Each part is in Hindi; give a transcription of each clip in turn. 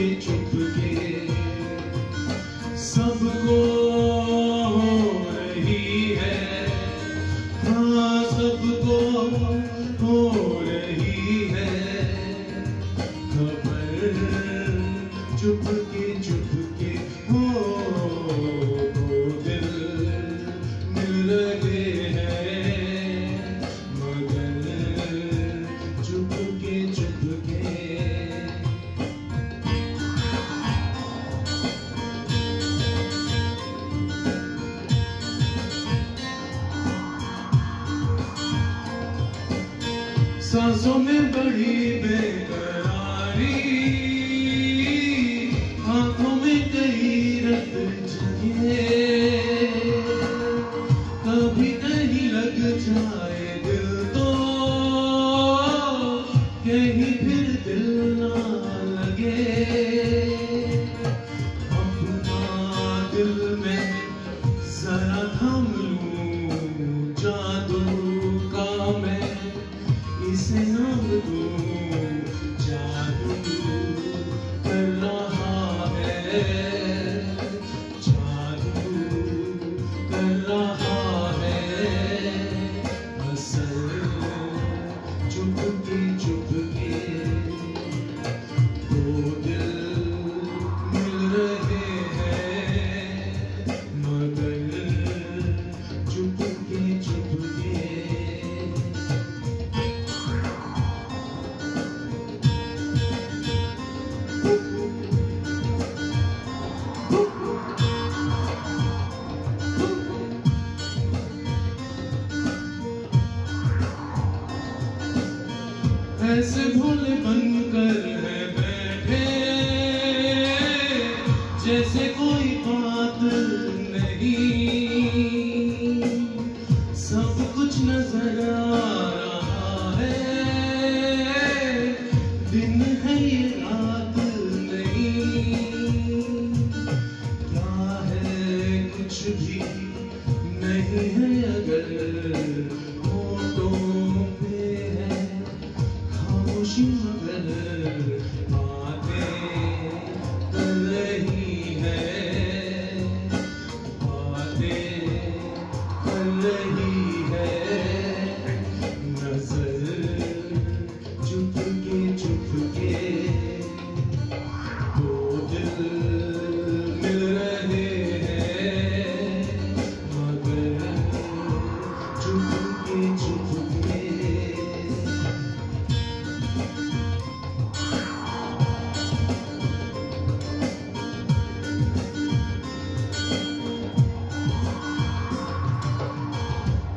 के चुप के सबको हो रही है। हाँ सबको हो रही है। खबर चुप के चुप के हो दो दिल मिल रहे सांसों में बड़ी बेकरारी ऐसे भोले बनकर है बैठे। जैसे कोई बात नहीं। सब कुछ नज़र आ रहा है। दिन है ये नहीं। क्या है कुछ भी नहीं है अगर। Hallelujah.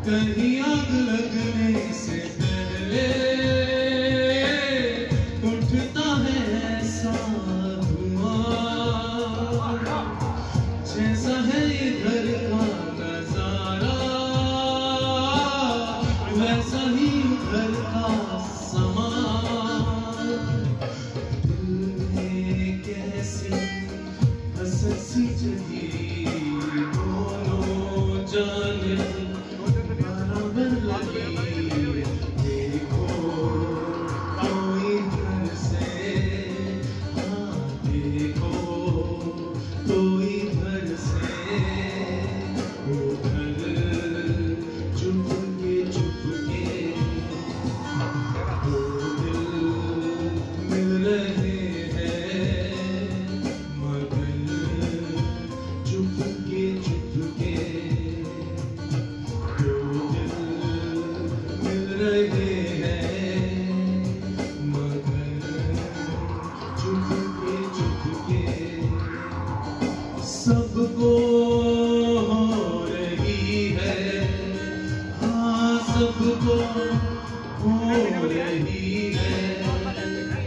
कहीं आग लगने से पहले सबको भूल रही है